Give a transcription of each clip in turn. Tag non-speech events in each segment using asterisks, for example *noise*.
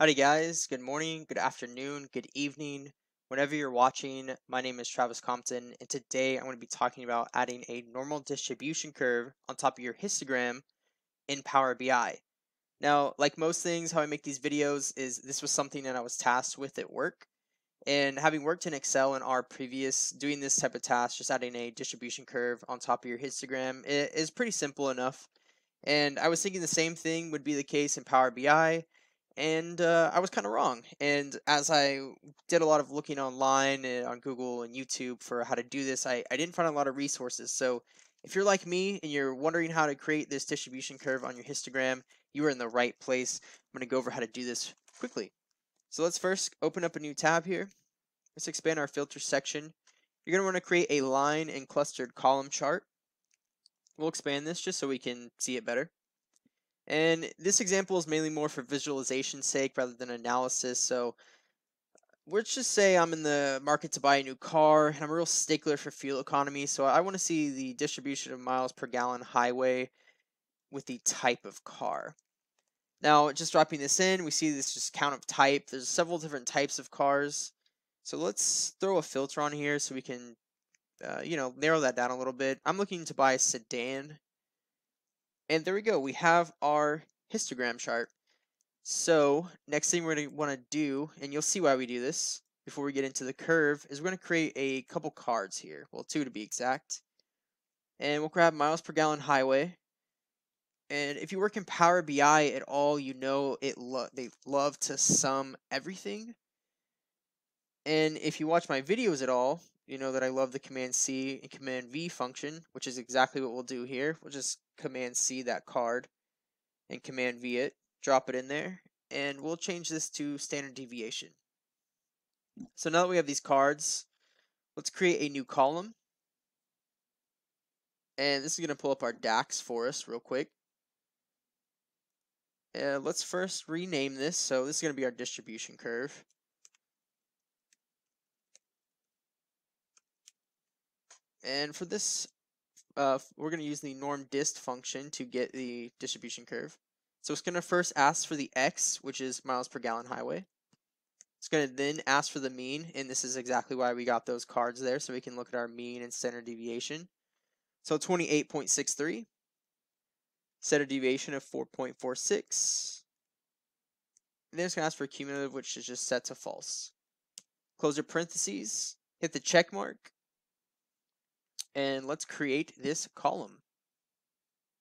Howdy, guys. Good morning, good afternoon, good evening. Whenever you're watching, my name is Travis Compton, and today I'm going to be talking about adding a normal distribution curve on top of your histogram in Power BI. Now, like most things, how I make these videos is this was something that I was tasked with at work. And having worked in Excel in our previous, doing this type of task, just adding a distribution curve on top of your histogram it is pretty simple enough. And I was thinking the same thing would be the case in Power BI, and uh, I was kind of wrong. And as I did a lot of looking online and on Google and YouTube for how to do this, I, I didn't find a lot of resources. So if you're like me and you're wondering how to create this distribution curve on your histogram, you are in the right place. I'm going to go over how to do this quickly. So let's first open up a new tab here. Let's expand our filter section. You're going to want to create a line and clustered column chart. We'll expand this just so we can see it better. And this example is mainly more for visualization sake rather than analysis. So let's just say I'm in the market to buy a new car and I'm a real stickler for fuel economy. So I want to see the distribution of miles per gallon highway with the type of car. Now, just dropping this in, we see this just count of type. There's several different types of cars. So let's throw a filter on here so we can, uh, you know, narrow that down a little bit. I'm looking to buy a sedan. And there we go. We have our histogram chart. So next thing we're going to want to do, and you'll see why we do this before we get into the curve, is we're going to create a couple cards here. Well, two to be exact. And we'll grab miles per gallon highway. And if you work in Power BI at all, you know it lo they love to sum everything. And if you watch my videos at all, you know that I love the Command C and Command V function, which is exactly what we'll do here. We'll just Command C that card and Command V it, drop it in there, and we'll change this to standard deviation. So now that we have these cards, let's create a new column. And this is going to pull up our DAX for us real quick. Uh, let's first rename this. So this is going to be our distribution curve. And for this, uh, we're going to use the norm dist function to get the distribution curve. So it's going to first ask for the x, which is miles per gallon highway. It's going to then ask for the mean, and this is exactly why we got those cards there, so we can look at our mean and standard deviation. So 28.63 standard deviation of 4.46. And then it's going to ask for cumulative, which is just set to false. Close your parentheses, hit the check mark, and let's create this column.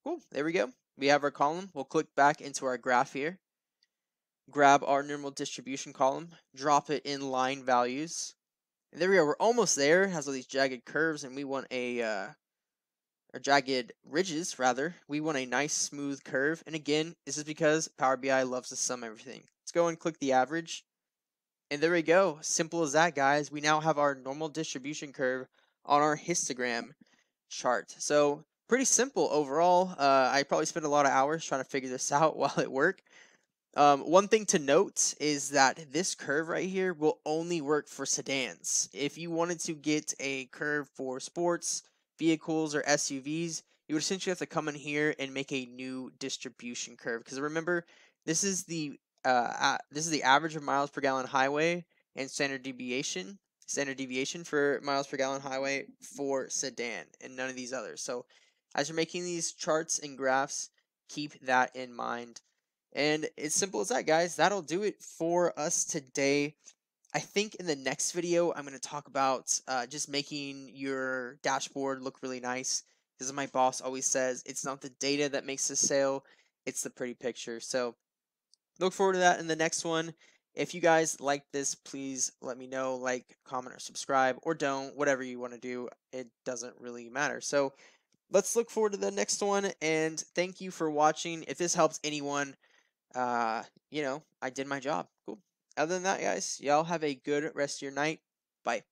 Cool, there we go. We have our column. We'll click back into our graph here, grab our normal distribution column, drop it in line values. And there we go. We're almost there. It has all these jagged curves, and we want a uh, or jagged ridges rather, we want a nice smooth curve. And again, this is because Power BI loves to sum everything. Let's go and click the average. And there we go. Simple as that, guys. We now have our normal distribution curve on our histogram chart. So pretty simple overall. Uh, I probably spent a lot of hours trying to figure this *laughs* out while at work. Um, one thing to note is that this curve right here will only work for sedans. If you wanted to get a curve for sports, vehicles or SUVs, you would essentially have to come in here and make a new distribution curve. Because remember, this is the uh, this is the average of miles per gallon highway and standard deviation. Standard deviation for miles per gallon highway for sedan and none of these others. So as you're making these charts and graphs, keep that in mind. And it's simple as that, guys. That'll do it for us today. I think in the next video, I'm going to talk about uh, just making your dashboard look really nice. Because my boss always says, it's not the data that makes the sale, it's the pretty picture. So look forward to that in the next one. If you guys like this, please let me know, like, comment, or subscribe, or don't, whatever you want to do. It doesn't really matter. So let's look forward to the next one, and thank you for watching. If this helps anyone, uh, you know, I did my job. Cool other than that, guys, y'all have a good rest of your night. Bye.